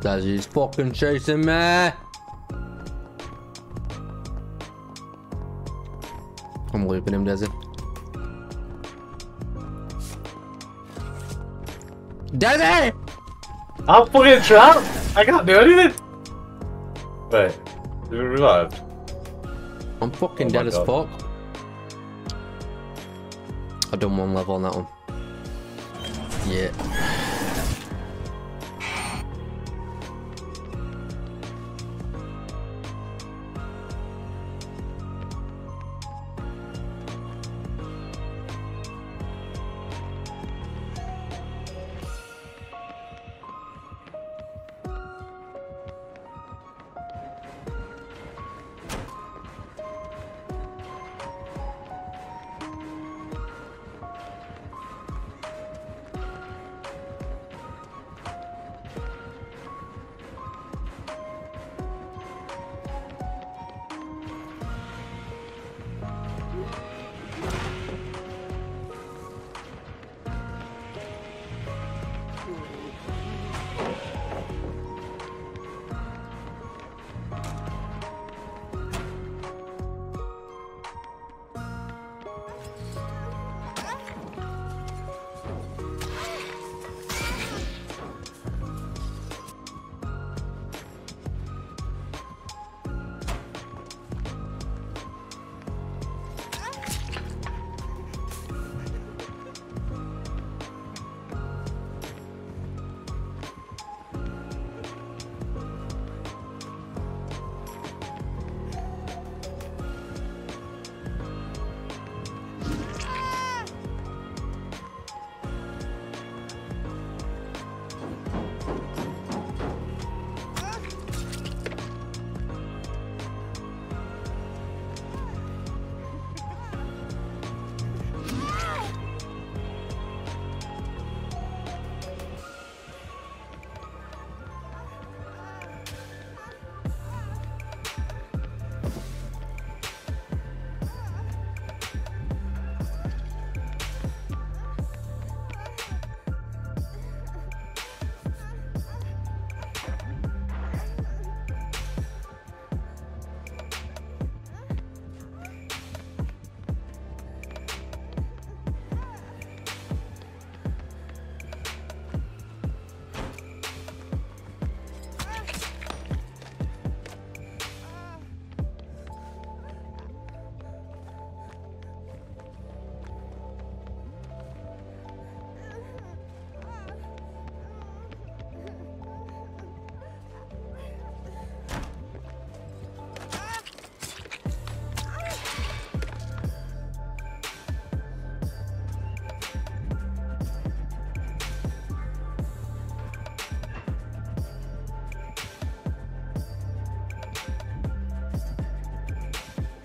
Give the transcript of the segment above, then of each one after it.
Dazzy's fucking chasing me. I'm looping him, Dazzy. Dazzy! I'm fucking trapped! I can't do anything! Wait, you revived? I'm fucking Oh dead as fuck. I've done one level on that one. Yeah.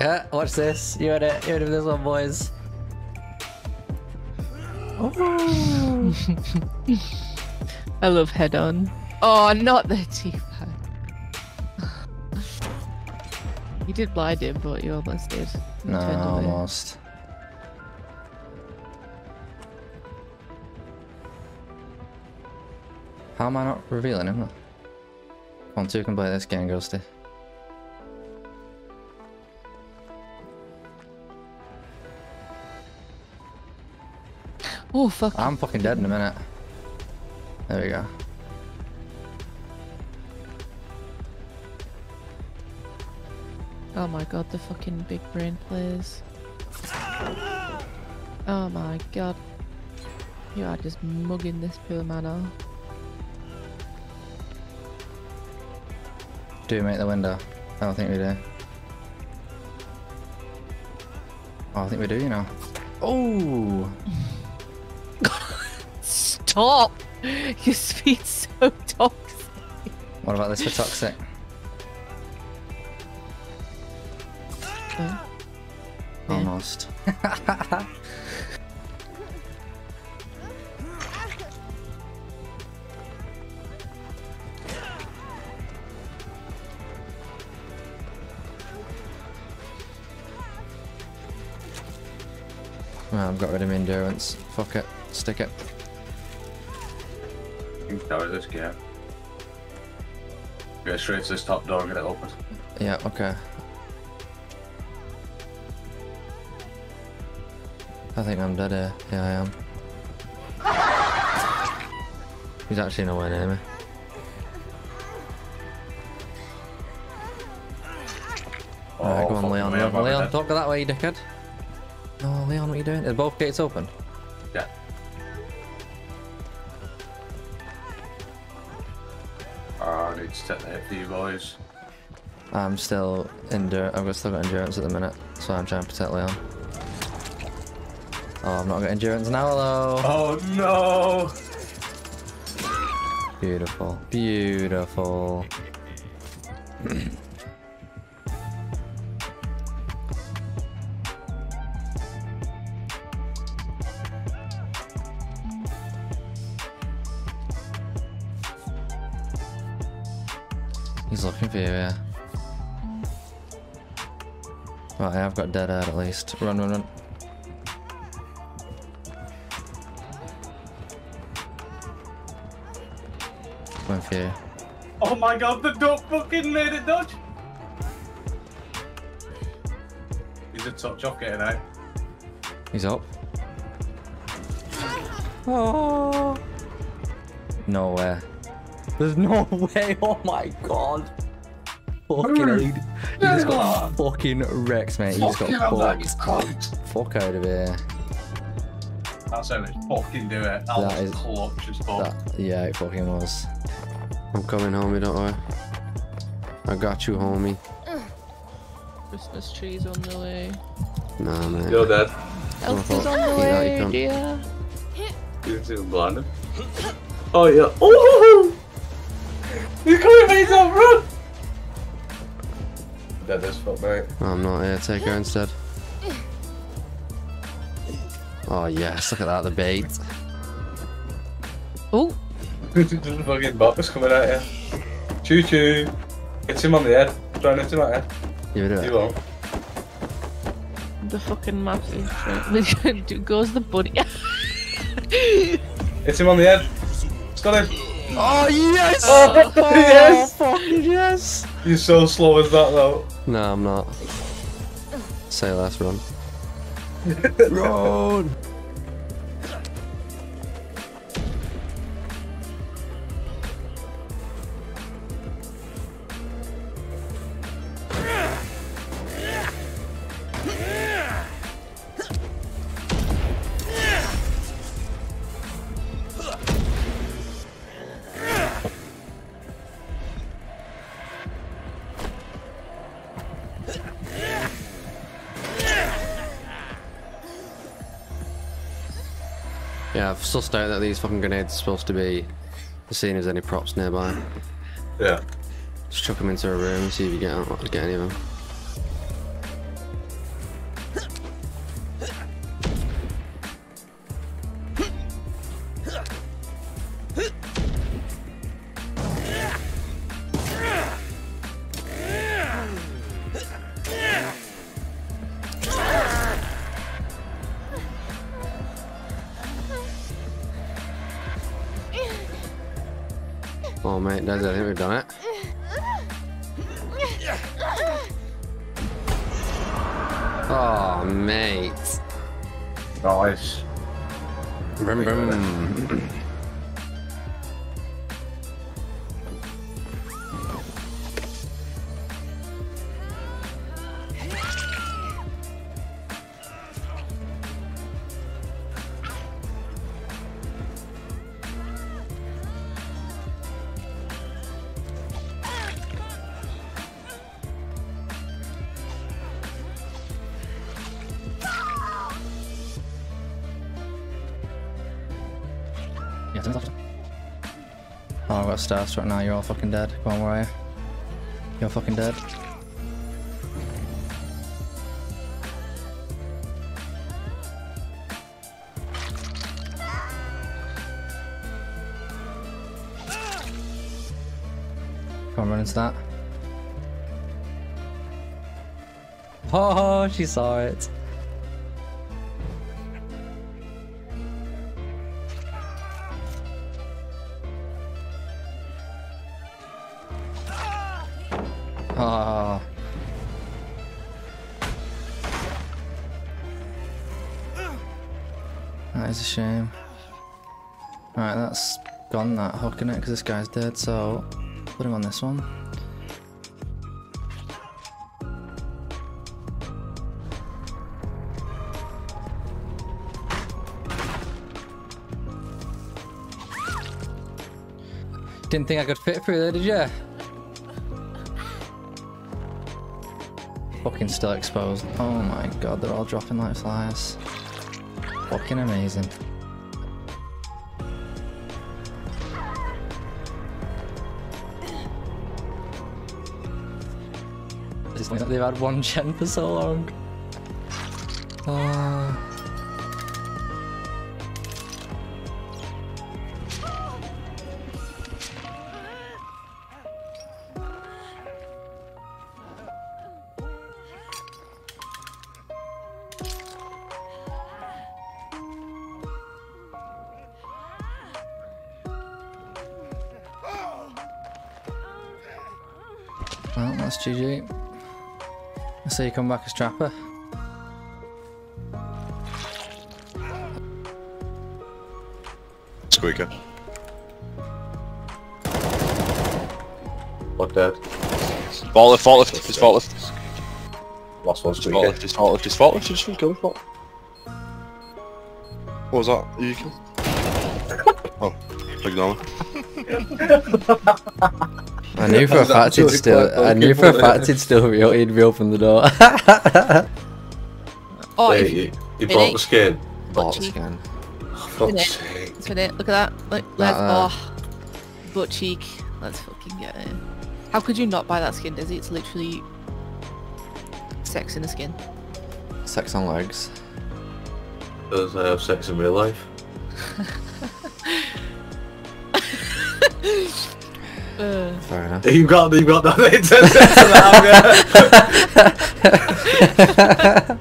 Yeah, watch this. You heard it. You heard of this one, boys. Oh. I love head on. Oh, not the teapot. you did blind him, but you almost did. You No, turned almost. How am I not revealing him? Come on, two can play this game, Ghosty. Oh fuck! I'm fucking dead in a minute. There we go. Oh my god, the fucking big brain players. Oh my god. You are just mugging this poor man off. Do we make the window? I don't think we do. Oh, I think we do, you know. Oh! Stop! Your speed's so toxic. What about this for toxic? Yeah. Almost. Well, I've got rid of endurance. Fuck it. Stick it. Can start this game. Go straight to this top door and get it open. Yeah, okay. I think I'm dead here. Yeah, I am. He's actually nowhere near me. Alright, oh, go on, Leon. Leon, Leon, don't go that way, you dickhead. No, Leon, what are you doing? Are both gates open? Need to take the hit for you boys. I'm still endur. I've got still got endurance at the minute, so I'm trying to protect Leon. Oh, I'm not got endurance now, though. Oh no! Beautiful, beautiful. He's looking for you, yeah. Right, I've got Dead Hard at least. Run, run, run. Went for you. Oh my god, the duck fucking made it dodge! He's a top jockey getting out. He's up. Oh. No way. There's no way. Oh my god. Fucking hell. He just got fucking wrecked, mate. He just got Fucking hell, that fucked. is. Fuck out of here. That's how much fucking do it. That, That was is- clutch as fuck. That, yeah, it fucking was. I'm coming, homie, don't worry. I got you, homie. Christmas trees on the way. Nah, mate. You're dead. Elf Oh, is on the yeah, you way, can't- dear. You didn't see him blinded. Oh yeah. Oh! He's coming for his own run! Dead as fuck, mate. I'm not here. Take her instead. Oh, yes. Look at that. The bait. Oh, Just a fucking box coming out here. Choo choo. Hit him on the head. Try and hit him at head. You do it. You it. won't. the fucking massive. Goes the bunny. Hit him on the head. It's got him. Oh, yes! Oh, yes! Oh, fucking yes! You're so slow as that though. No, I'm not. Say last run. run! Yeah, I've sussed out that these fucking grenades are supposed to be seeing if there's any props nearby. Yeah. Just chuck them into a room and see if you get, out, get any of them. Oh mate, Des, I think we've done it. Oh mate. Nice. Brum, brum. Oh, I've got stars right now. You're all fucking dead. Come on, where are you? You're fucking dead. Come on, run into that. Oh, she saw it. That is a shame. Alright, that's gone that hook in it because this guy's dead, so put him on this one. Didn't think I could fit through there, did you? Fucking still exposed. Oh my god, they're all dropping like flies. Fucking amazing. They've had one gen for so long. Uh, well, that's GG. I see you come back as Trapper. Squeaker. What dead? Fault lift, fault lift, it's fault lift. Last one's It's fault squeaky. lift, it's fault lift, it's fault lift, just kill fault. What was that? Who you killed? Oh, ignore me. I knew for a fact he'd absolutely still. I knew for a fact he'd still real. he'd reopen the door. Oh, Hey, if you, you Really? bought the skin. Bot cheek. scan. Fuck's Innit? sake. it's with it. Look at that. Look, let's Uh, oh, butt cheek. Let's fucking get it. How could you not buy that skin, Dizzy? It's literally sex in a skin. Sex on legs. Does I have sex in real life? Uh, Fair enough. You got, you got that intense to that, yeah.